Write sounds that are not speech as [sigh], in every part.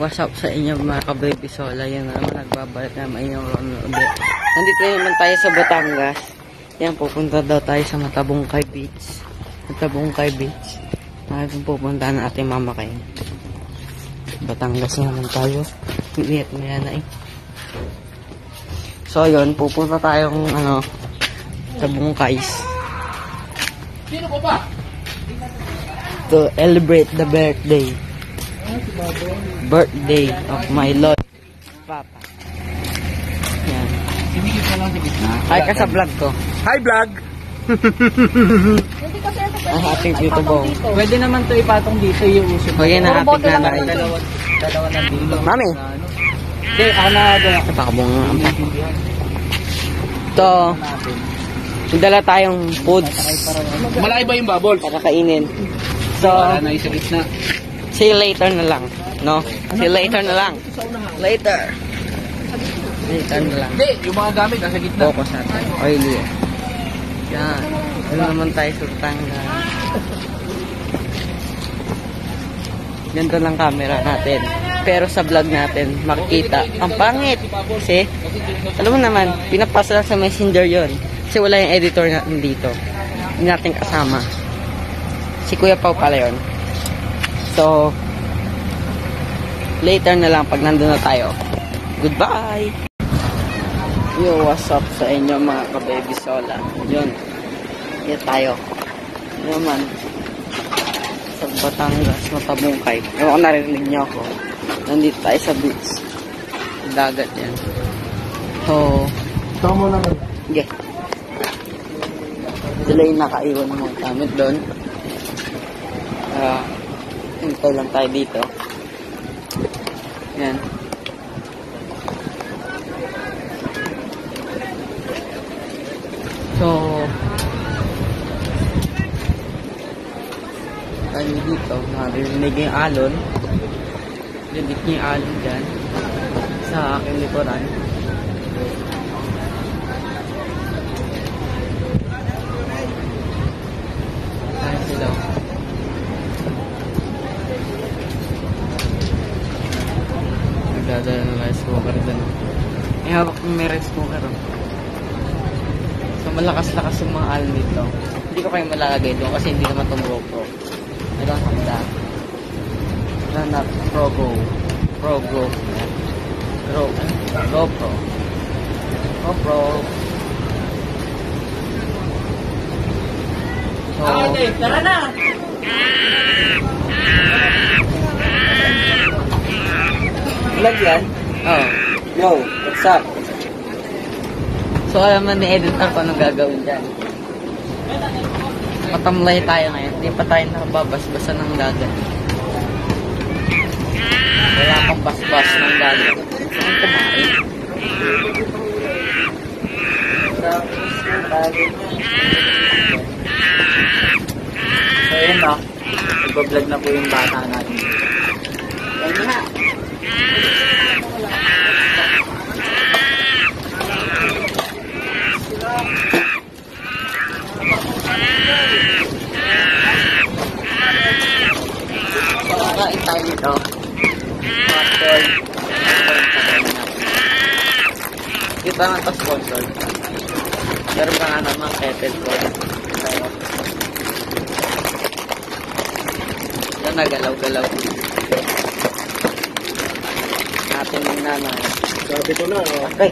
what's up sa inyo mga ka-baby sola. Yan na naman, nagbabalik na Ron ulit. Nandito naman tayo sa Batangas. Yan, pupunta daw tayo sa Matabungkay Beach. Matabungkay Beach. Nakakong pupunta na ating mama kayo. Batangas na naman tayo. Init na yan na eh. So, yun, pupunta tayong, ano, sa Bungkays. Sino ko ba? To celebrate the birthday. Birthday of my Lord Papa. Yan. Hindi ka lang sa gitna. Hi ka sa vlog ko. Hi vlog! Hindi kasi ito Ang ating Tito Bong. Pwede naman to ipatong dito yung uso. O yan ang lang nanay. ito. Dalawa, dalawa na dulo. Mami. Na ano. Hindi, ako na gano'n. Ito pakabong ang Ito, natin. dala tayong foods Malaki ba yung bubble? para kainin. So, Wala na yung sa gitna. See you later na lang. No? See you later na lang. Later. Later na lang. Hindi, yung mga gamit nasa gitna. Focus natin. Oily. Yan. Ano naman tayo sa Batangas. Ganda ng camera natin. Pero sa vlog natin, makikita. Ang pangit. Kasi, alam mo naman, pinapasa lang sa messenger yon Kasi wala yung editor natin dito. Hindi natin kasama. Si Kuya Pao pala yun. So, later na lang pag nandun na tayo. Goodbye! Yo, what's up sa inyo mga ka-baby sola? Yun. Yan tayo. Yun naman. Sa Batangas, Matabungkay. Ewan ko narinig niyo ako. Nandito tayo sa beach. Dagat yan. So, Tama naman. sige. Sila yung nakaiwan ng mga gamit doon. Hintay lang tayo dito. Yan. So, tayo dito, narinig yung alon. Rinig niyo yung alon dyan sa aking likuran. Ayan sila. Nagdadala ng rice cooker dun. May hawak ng may rice cooker. Oh. So malakas-lakas yung mga alon dito. Hindi ko kayo malalagay doon kasi hindi naman itong GoPro. I don't have that. No, not Pro Go. Pro. GoPro. GoPro. So, tara na! Vlog yan? Oo. Yo, what's up? So, alam na ni editor ko anong gagawin dyan. Matamlay tayo ngayon. Hindi pa tayo nakababas-basa ng dagat. Wala pang bas-bas ng dagat. Saan kumain? So yun na. Nagbablog na po yung bata natin. Yan na. Kakain tayo dito. Popcorn. Popcorn kakain natin. Di ba nga ito sponsor? Pero pa nga naman kettle. Tayo. Yan nagalaw-galaw. Natin yung nanay. Sabi ko na, oh. Okay.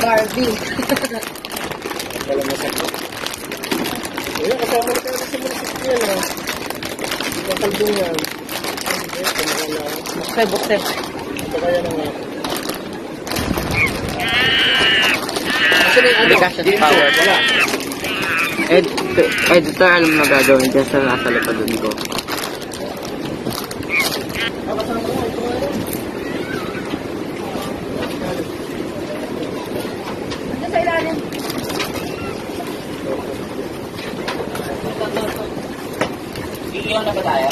Barbie. Wala na sa Ayun, kasama na tayo sa mga sasakyan, oh. Kakalbong yan. Bukse, bukse. Application power. Ed editor, alam na gagawin dyan sa nasa likod ko. Ano sa ilalim? Iiyaw na ba tayo?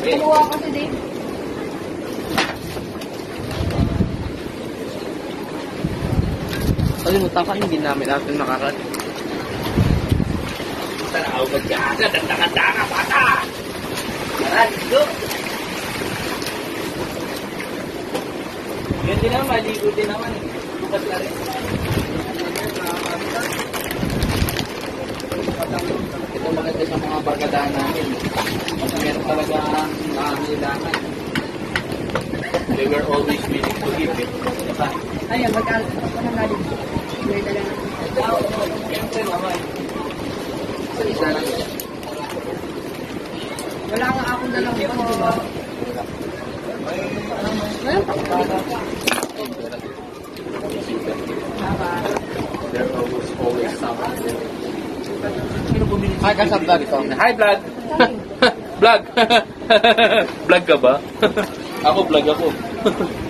Kumuha kasi Dave. Kalimutan ko, hindi namin natin makakat. Tanaw ka agad? Ang tanga-tanga, bata! Tara, dito! Din naman, maligo din naman. Bukas na rin. Ito maganda sa mga barkadahan namin. Kasi meron talaga nakakailangan. They were always willing to give it. Diba? Ayun, magkano ang galing. May na. Siyempre naman. Sa isa. Wala nga akong dalang yun, di ba? Ngayon, There was always something. Hi, ka sa vlog ito. Hi, vlog! vlog! vlog ka ba? [laughs] ako, vlog ako. [laughs]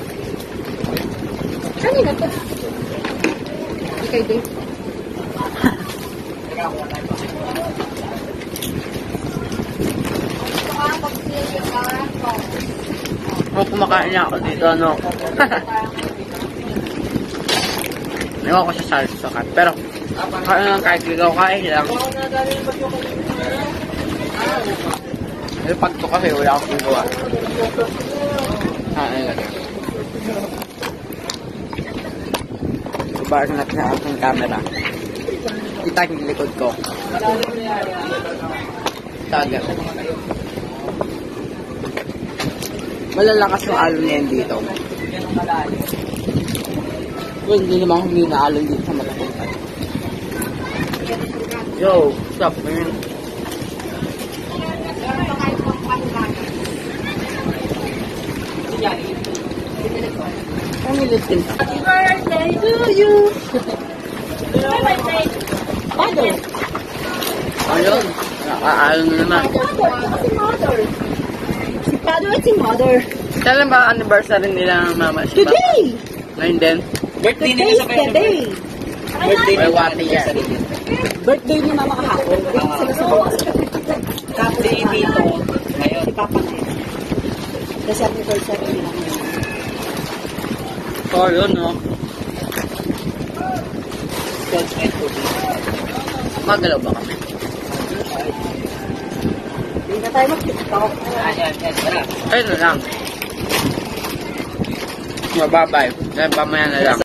Ikay din. Kung kumakain niya ako dito, ano. [laughs] Ewan ko sa salsa kat. Pero, kaya lang kahit ikaw kain lang. Eh, pag to kasi wala akong gawa. Ah, ayun lang. Bar na sa aking camera. Kita yung likod ko. Taga. Malalakas yung alon niya dito. Well, hindi naman humina alon dito sa matapuntan. Yo, stop, man. Happy birthday to you. Happy birthday. Father. Ayun. Nakaalon na naman. Si mother. Si father at si mother. Kailan ba anniversary nila ng mama? Si? Today. Ngayon din? Birthday is today. Birthday May wati yan. Birthday ni mama kahapon. Wait sila sa bawas. Birthday dito. Ngayon. Si papa na yun. Kasi anniversary nila. Oh, yun, no? Magalaw ba kami? Hindi na tayo mag-tiktok. Ayun lang. Mababay. Kaya pamaya na lang.